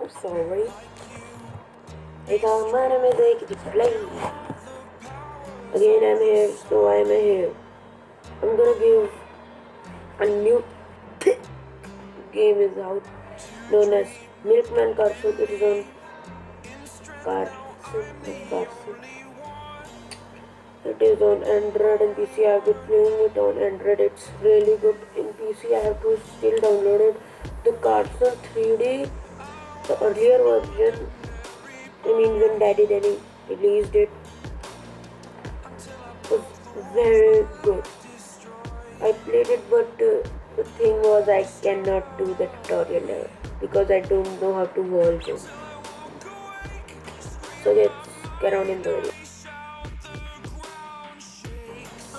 I'm sorry. Hey guys, my name is AKG Play. Again, I'm here, so I'm here. I'm gonna give a new game is out known as Milkman Karlson. It is on. It is on Android and PC. I have been playing it on Android. It's really good. In PC, I have to still download it. The Karlson 3D, the earlier version. I mean, when Daddy Daddy released it, was very good. I played it, but uh, the thing was I cannot do the tutorial level because I don't know how to hold it. So let's get on in the video.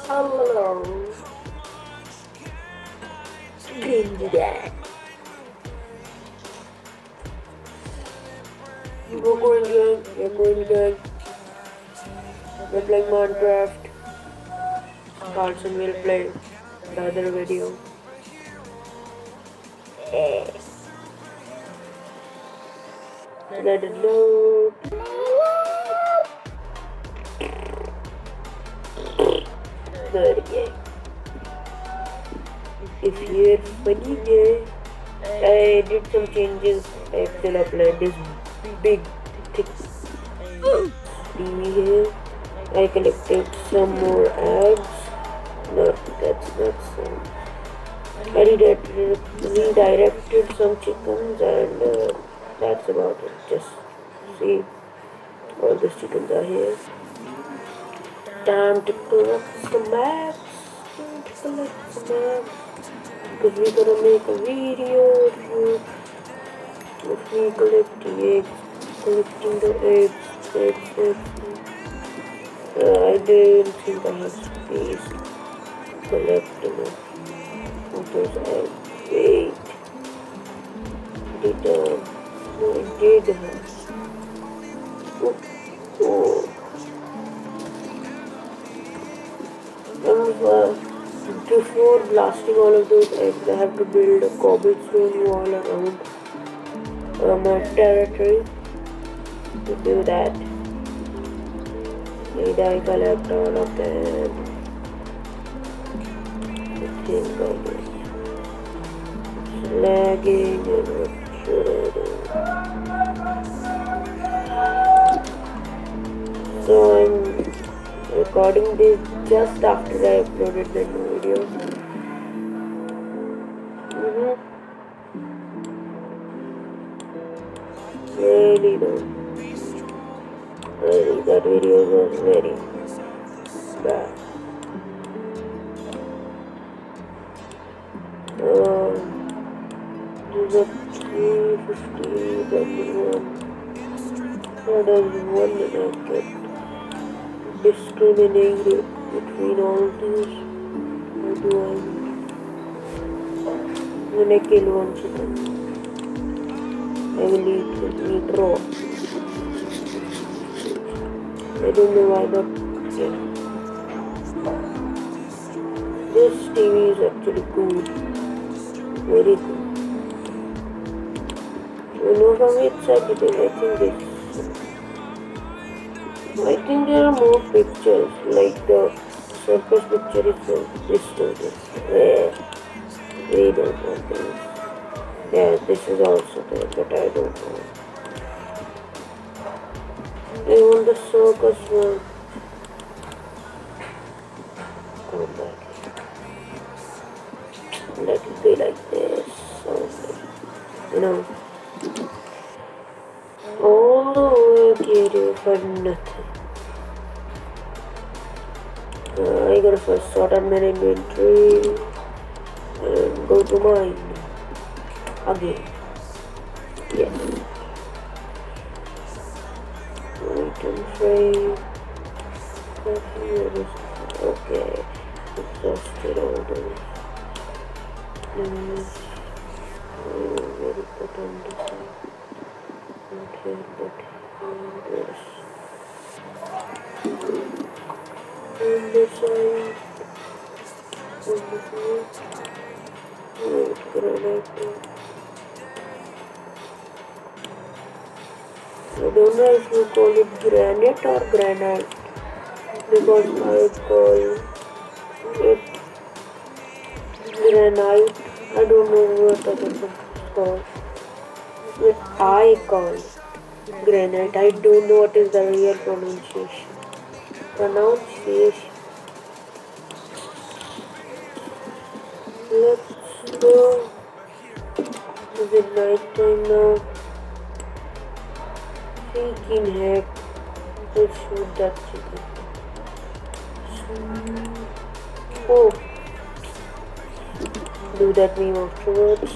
Hello. Green Dad. We're going gang, we're playing Minecraft. Karlson will play the other video. Eh. Let it load. Good game. If you're funny I did some changes. I still applied this big thick TV here. I collected some more eggs. No, that's not some. I redirected, redirected some chickens and uh, that's about it. Just see, all the chickens are here. Time to collect some eggs. Time to collect some eggs. Because we're gonna make a video you. Collect the eggs, collecting the eggs, eggs, eggs. Uh, I didn't think I had space collect them. Those eggs. Wait. Did uh, no, I did have. Oh, oh. Uh, before blasting all of those eggs, I have to build a cobblestone wall around my territory. To do that, need I collect all of them. Lagging and what should? So I'm recording this just after I uploaded the new video. Though. Really, that video was very bad. Um, there's a 350 one. How does one not get discriminated between all these? How do I? When I kill one I will eat it meat raw. I don't know why, yeah. This TV is actually cool. Very cool. You know from which side it is? I think this. I think there are more pictures, like the circus picture is one. Where we don't want this. Yeah, this is also there, but I don't know. I want the circus one. Come back. Let it be like this. Okay. You know. All the work you do for nothing. Uh, I gotta first sort out my inventory and go to mine again. Yes. Frame. Okay. Exhausted all those. That oh, on this side? Not here, but here. On this side. On this side. Wait, granite. I don't know if you call it granite or granite because I call it granite. I don't know what other people call it. I call it granite. I don't know what is the real pronunciation. Pronunciation. Let's go. Is it night time now? Freaking heck. Let's shoot that chicken. Oh. Do that meme afterwards.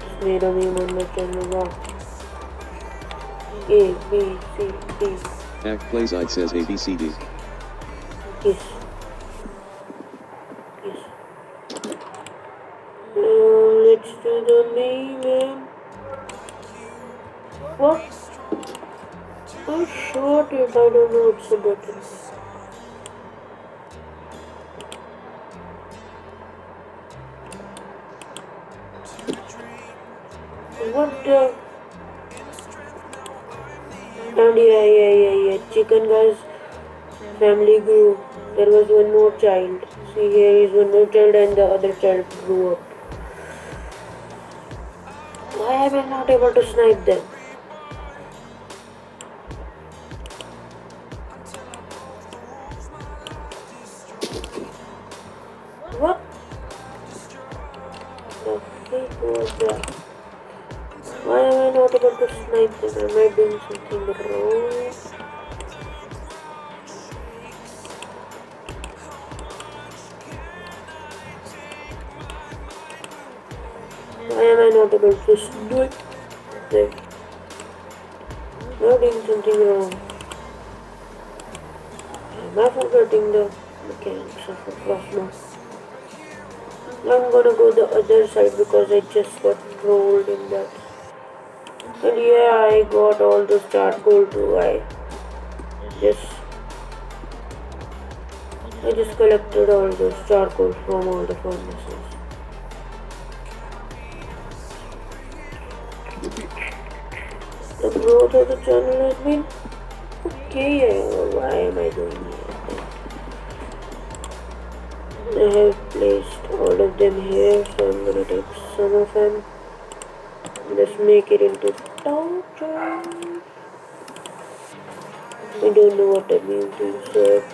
Just made a meme on my channel. Wow. A, B, C, D. Act Playside says ABCD. Yes. Yes. Uh, let's do the man. What? I shot. I don't know what's the button. What the? And yeah, yeah, yeah, yeah. Chicken guys family grew. There was one more child. See, here is one more child, and the other child grew up. Why am I not able to snipe them? Am I doing something wrong? Why am I not able to do it? There. I doing something wrong? Am I forgetting the mechanics of? I'm gonna go the other side because I just got rolled in that. And yeah, I got all the charcoal too. I just I just collected all those charcoal from all the furnaces. The growth of the channel has been okay. Why am I doing it? I have placed all of them here, so I'm gonna take some of them. Let's make it into torture. We don't know what that means insert.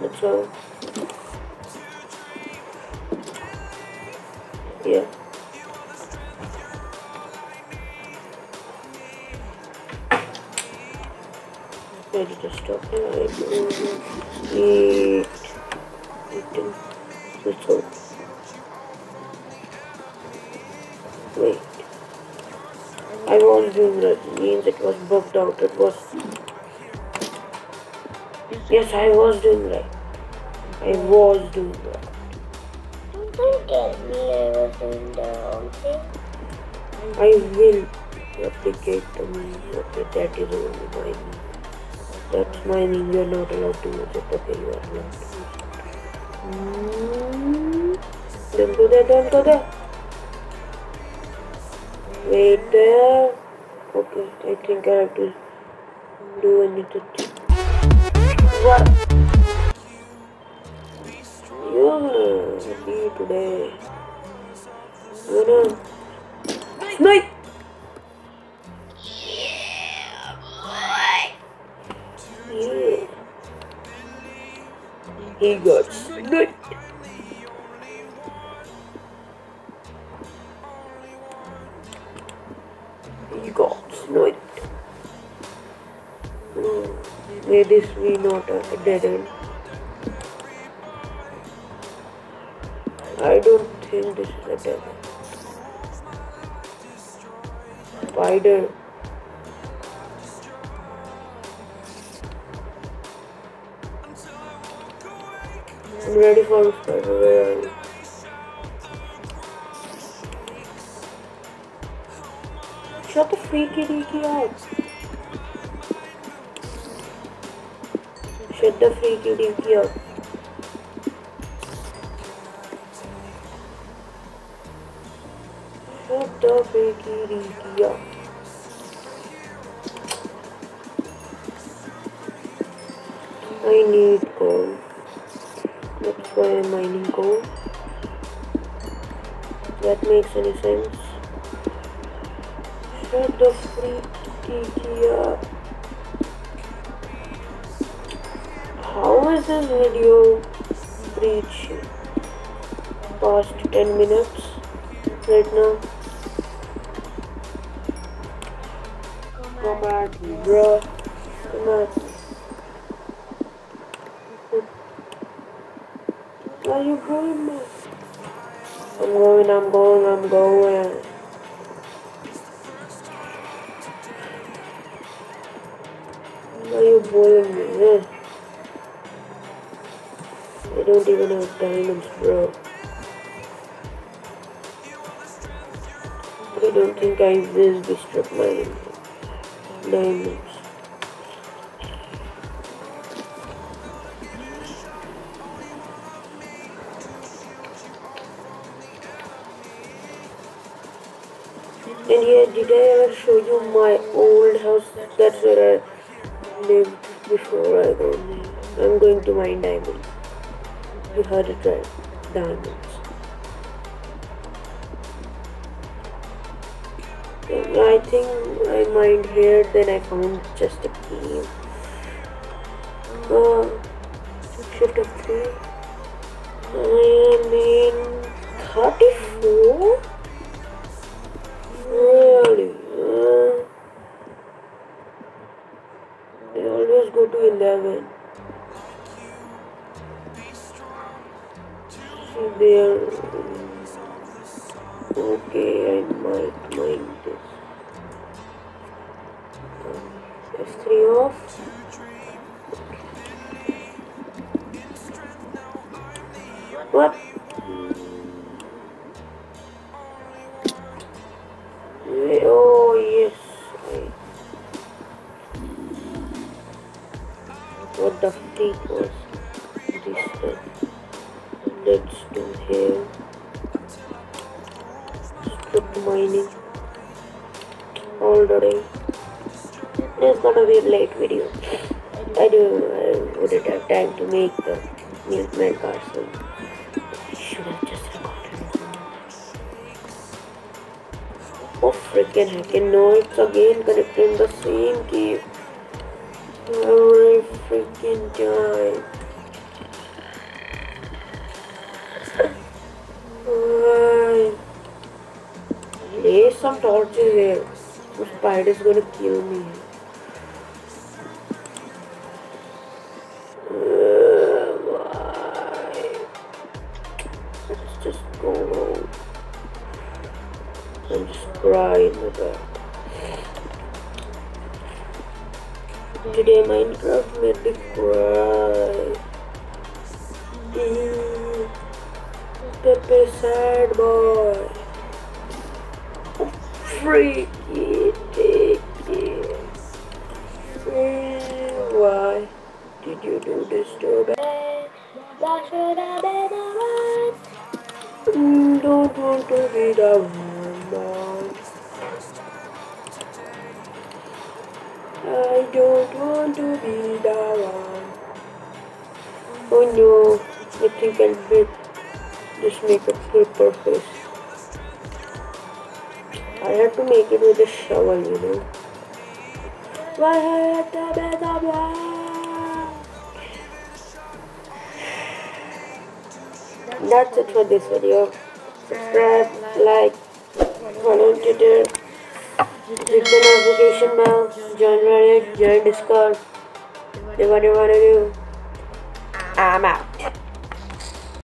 That's all. Yeah. Ready to stop here. I do eat. Eating. All. Wait. I was doing that. Means it was bugged out. It was. Yes, I was doing that. I was doing that. Don't get me, I was doing wrong. I will replicate the. Okay, that is only my meme. That's my meme. You're not allowed to use it. Okay, you are allowed to use it. Mm. Don't go there, don't go there. Wait there. Okay, I think I have to do anything. What? You're today. Snipe! Got sniped. Hmm. May this be not a dead end. I don't think this is a dead end. Spider. I'm ready for February. Shut the freaky deaky up. Shut the freaky deaky up. Shut the freaky deaky up. I need Mining gold. That makes any sense. Shut the up. How is this video reaching? Past 10 minutes right now. Come at me, bro. Come at Are you bullying me? Eh? I don't even have diamonds, bro. I don't think I will be struck my diamonds. And here, did I ever show you my old house? That's where I before I go. I'm going to mine diamonds. You heard it right. Diamonds. I think I mined here, then I found just a cave. Uh, shift of three. I am in 34? To 11. There. Okay, I might mind this. F3 off. What? I wouldn't have time to make the Milkman Karlson. I should have just recorded. Oh freaking heck! No, it's again connected in the same key. Every freaking. Why? Lay some torches here. The spider's gonna kill me. The bed. Today Minecraft made me cry. Pepe sad boy. Freaky. Why did you do this to me? That should have been a one. Mm, Don't want to be the one I don't want to be the one. Oh no, I think I'll make, just make a paper face. I have to make it with a shovel, you know. Why? That's it for this video. Subscribe, like, follow Twitter, hit the notification bell, join Reddit, join Discord. Do what you wanna do. I'm out.